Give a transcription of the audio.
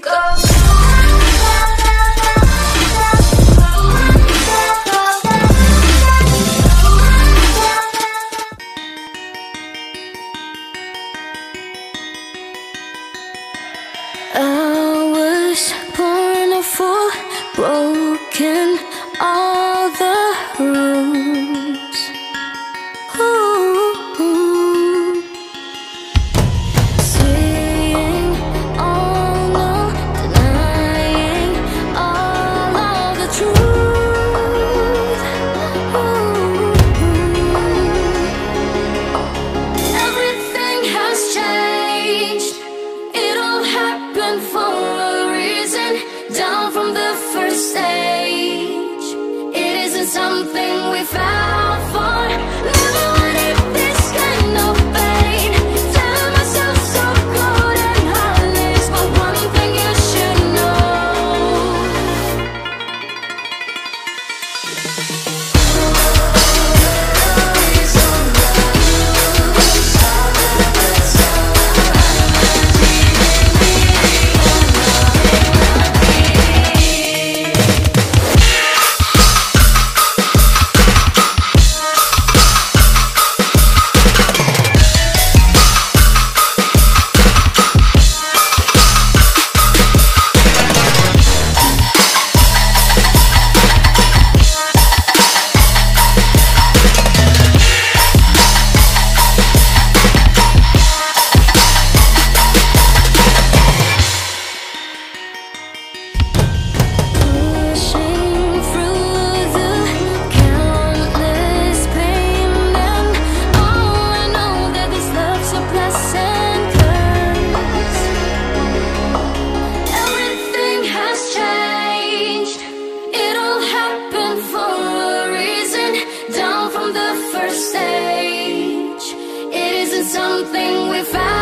go. I was born a fool, broken stage. It isn't something we for. something we found